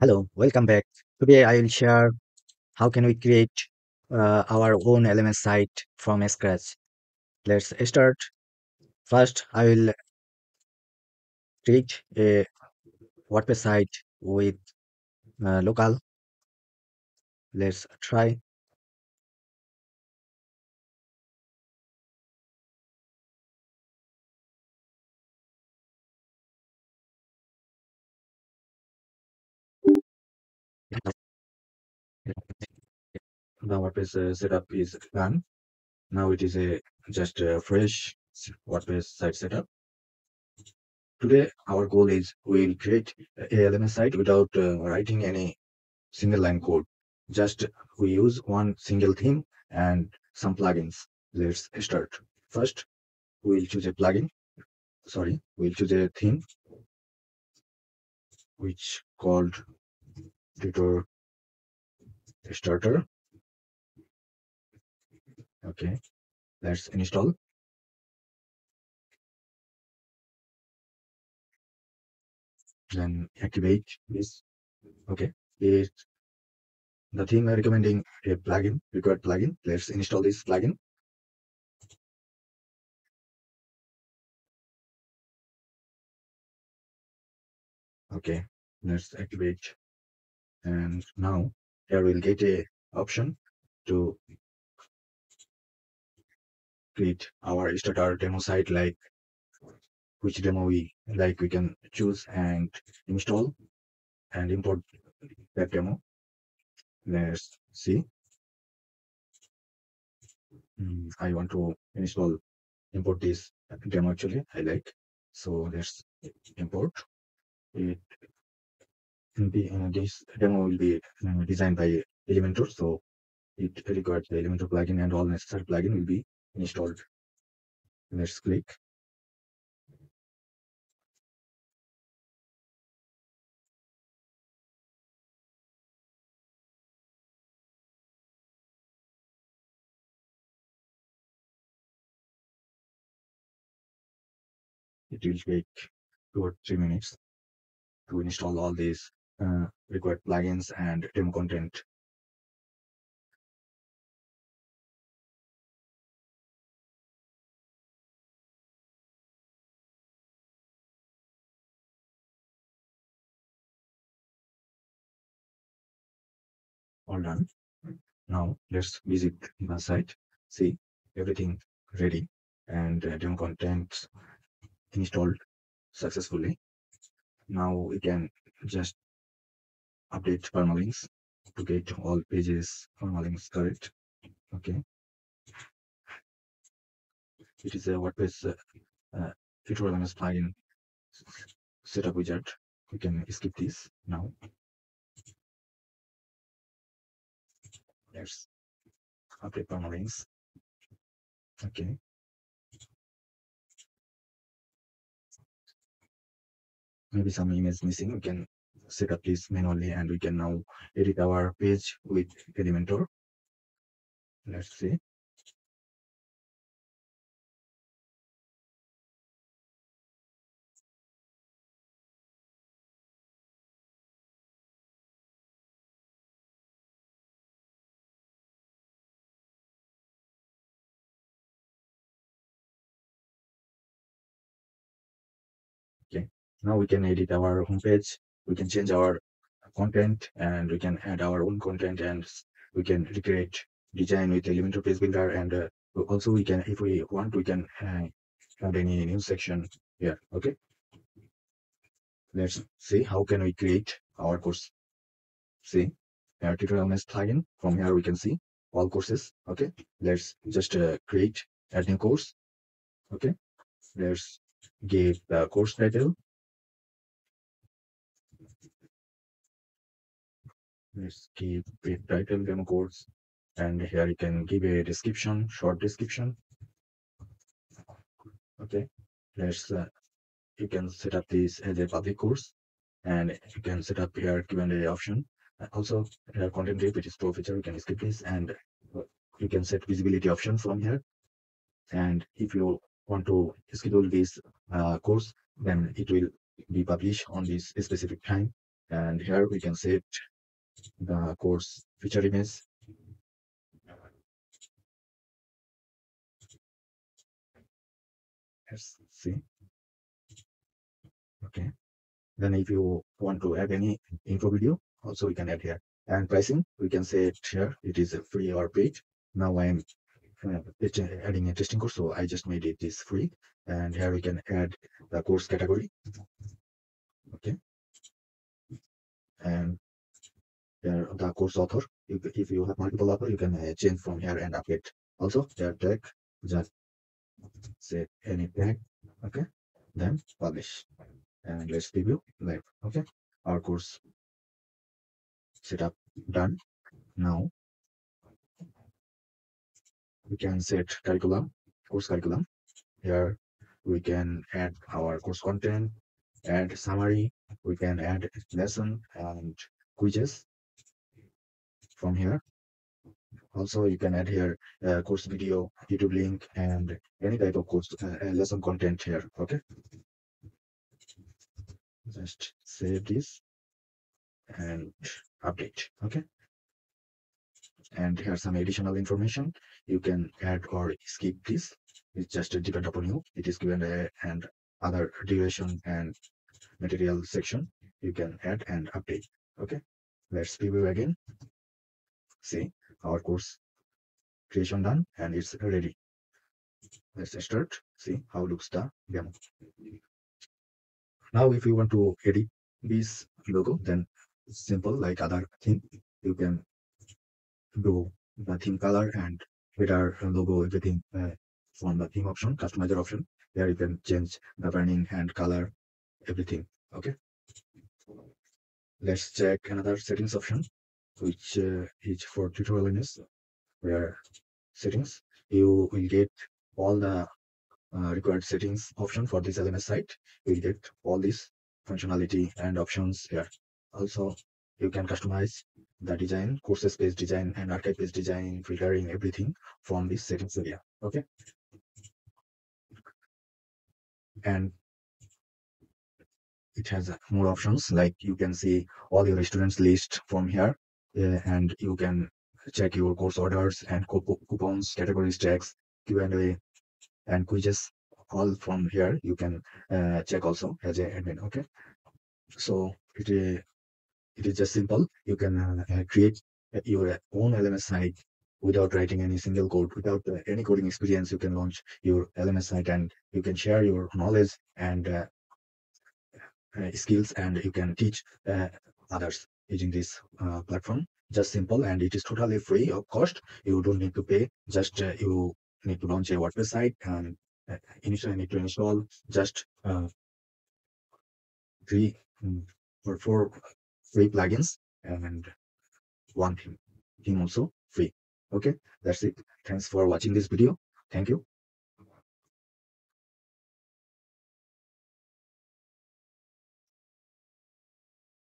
Hello, welcome back. Today I will share how can we create uh, our own LMS site from scratch. Let's start. First, I will create a WordPress site with uh, local. Let's try. The WordPress uh, setup is done. Now it is a just a fresh WordPress site setup. Today our goal is we will create a LMS site without uh, writing any single line code. Just we use one single theme and some plugins. Let's start. First, we'll choose a plugin. Sorry, we'll choose a theme which called tutor starter. Okay, let's install. Then activate this. Okay, it the theme recommending a plugin, required plugin. Let's install this plugin. Okay, let's activate. And now here we'll get a option to create our starter demo site like which demo we like we can choose and install and import that demo. Let's see. Mm, i want to install import this demo actually i like. So let's import it be, uh, this demo will be uh, designed by elementor. So it requires the elementor plugin and all necessary plugin will be installed. Let's click. It will take two or three minutes to install all these required plugins and demo content. All done. Now let's visit the site, see everything ready and uh, demo content installed successfully. Now we can just update permalinks to get all pages permalinks correct. Okay. It is a WordPress uh, uh, tutorial plugin setup wizard. We can skip this now. Let's update permalinks. Okay. maybe some image missing we can set up this manually and we can now edit our page with elementor. Let's see. Now we can edit our homepage we can change our content and we can add our own content and we can recreate design with elementor page builder and uh, also we can if we want we can uh, add any new section. Here okay. Let's see how can we create our course. See our Tutor LMS plugin. From here we can see all courses okay. Let's just uh, create a new course okay. Let's give the course title let's give a title demo course and here you can give a description short description. Okay let's uh, you can set up this as a public course and you can set up here Q&A option. Also here content type is pro feature you can skip this and uh, you can set visibility option from here. And if you want to schedule this uh, course then it will be published on this specific time. And here we can set the course feature image. Let's see. Okay. Then if you want to add any info video also we can add here. And pricing we can say it here. It is a free or paid. Now i'm uh, adding a testing course so i just made it this free. And here we can add the course category. Okay. And the course author. If, if you have multiple author you can uh, change from here and update also. Their tag just say any tag okay? Then publish. And let's preview live okay? Our course setup done. Now we can set curriculum course curriculum. Here we can add our course content add summary we can add lesson and quizzes from here. Also you can add here uh, course video youtube link and any type of course uh, lesson content here okay? Just save this and update okay? And here's some additional information. You can add or skip this. It's just depend upon you. It is given a and other duration and material section. You can add and update okay? Let's preview again see our course creation done and it's ready. Let's start. See how looks the demo. Now if you want to edit this logo then simple like other theme you can do the theme color and better logo everything uh, from the theme option customizer option. There you can change the branding and color everything. Okay? Let's check another settings option which uh, is for tutorial images where settings you will get all the uh, required settings option for this LMS site. You will get all these functionality and options here. Also you can customize the design courses page design and archive page design filtering everything from this settings area okay? And it has more options like you can see all your students list from here. uh, and you can check your course orders and coupons categories tags q&a and quizzes all from here you can uh, check also as an admin okay? So it is it is just simple. You can uh, create your own lms site without writing any single code without uh, any coding experience you can launch your lms site and you can share your knowledge and uh, uh, skills and you can teach uh, others using this uh, platform. Just simple and it is totally free of cost. You don't need to pay. Just you need to launch a wordpress site and initially need to install just three mm, or four free plugins and one theme theme also free. Okay? That's it. Thanks for watching this video. Thank you